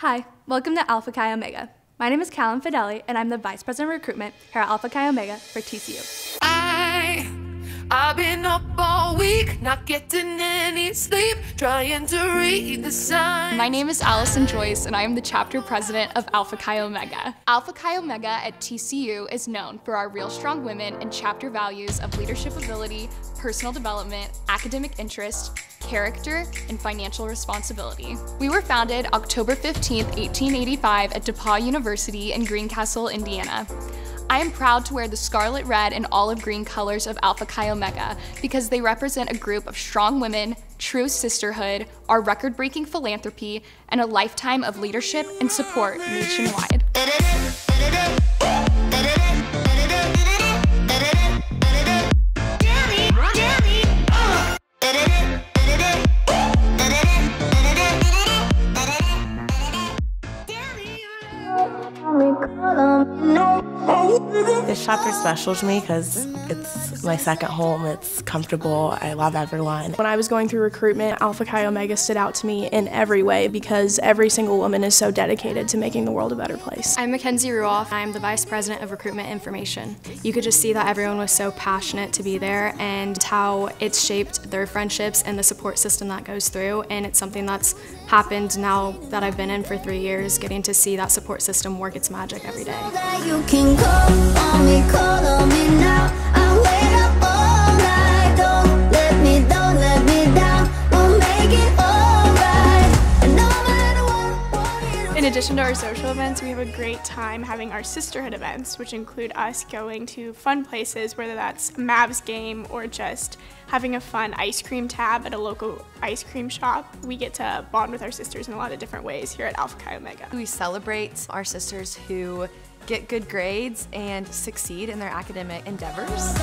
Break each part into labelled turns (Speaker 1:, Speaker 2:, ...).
Speaker 1: Hi, welcome to Alpha Chi Omega. My name is Callum Fideli, and I'm the Vice President of Recruitment here at Alpha Chi Omega for TCU.
Speaker 2: I, I've been up all week, not getting any sleep, trying to read the signs.
Speaker 3: My name is Allison Joyce, and I am the chapter president of Alpha Chi Omega. Alpha Chi Omega at TCU is known for our real strong women and chapter values of leadership ability, personal development, academic interest, character, and financial responsibility. We were founded October 15, 1885 at DePauw University in Greencastle, Indiana. I am proud to wear the scarlet red and olive green colors of Alpha Chi Omega because they represent a group of strong women, true sisterhood, our record breaking philanthropy, and a lifetime of leadership and support nationwide.
Speaker 4: This shop is special to me because it's my second home. It's comfortable. I love everyone.
Speaker 5: When I was going through recruitment, Alpha Chi Omega stood out to me in every way because every single woman is so dedicated to making the world a better place.
Speaker 6: I'm Mackenzie Ruoff. I'm the Vice President of Recruitment Information. You could just see that everyone was so passionate to be there and how it's shaped their friendships and the support system that goes through. And it's something that's happened now that I've been in for three years, getting to see that support system work its magic every day.
Speaker 5: In addition to our social events, we have a great time having our sisterhood events, which include us going to fun places, whether that's Mavs game or just having a fun ice cream tab at a local ice cream shop. We get to bond with our sisters in a lot of different ways here at Alpha Chi Omega.
Speaker 7: We celebrate our sisters who get good grades and succeed in their academic endeavors.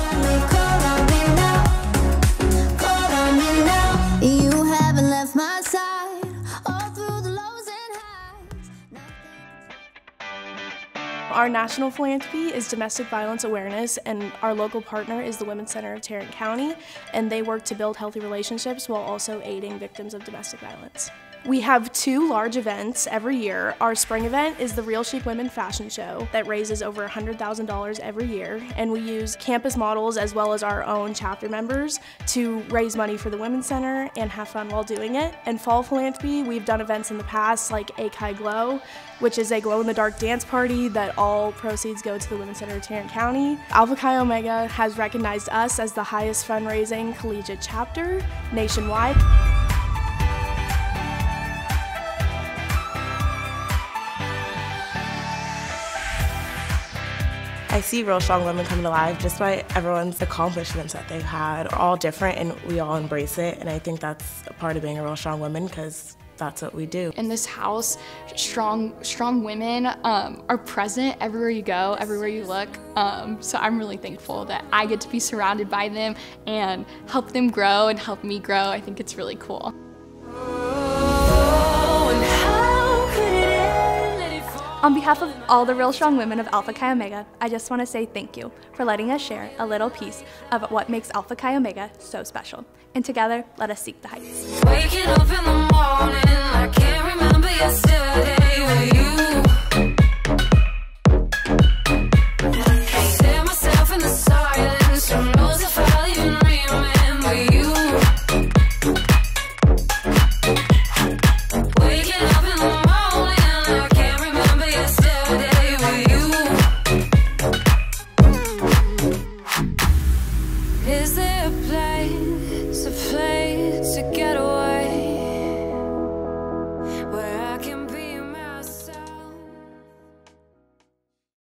Speaker 5: Our national philanthropy is domestic violence awareness, and our local partner is the Women's Center of Tarrant County, and they work to build healthy relationships while also aiding victims of domestic violence. We have two large events every year. Our spring event is the Real Chic Women Fashion Show that raises over $100,000 every year, and we use campus models as well as our own chapter members to raise money for the Women's Center and have fun while doing it. And Fall Philanthropy, we've done events in the past like Akai Glow, which is a glow in the dark dance party that all proceeds go to the Women's Center of Tarrant County. Alpha Chi Omega has recognized us as the highest fundraising collegiate chapter nationwide.
Speaker 4: I see real strong women coming alive just by everyone's accomplishments that they've had. Are all different and we all embrace it. And I think that's a part of being a real strong woman because that's what we do.
Speaker 3: In this house, strong, strong women um, are present everywhere you go, everywhere you look. Um, so I'm really thankful that I get to be surrounded by them and help them grow and help me grow. I think it's really cool.
Speaker 1: On behalf of all the real strong women of Alpha Chi Omega, I just want to say thank you for letting us share a little piece of what makes Alpha Chi Omega so special. And together, let us seek the heights.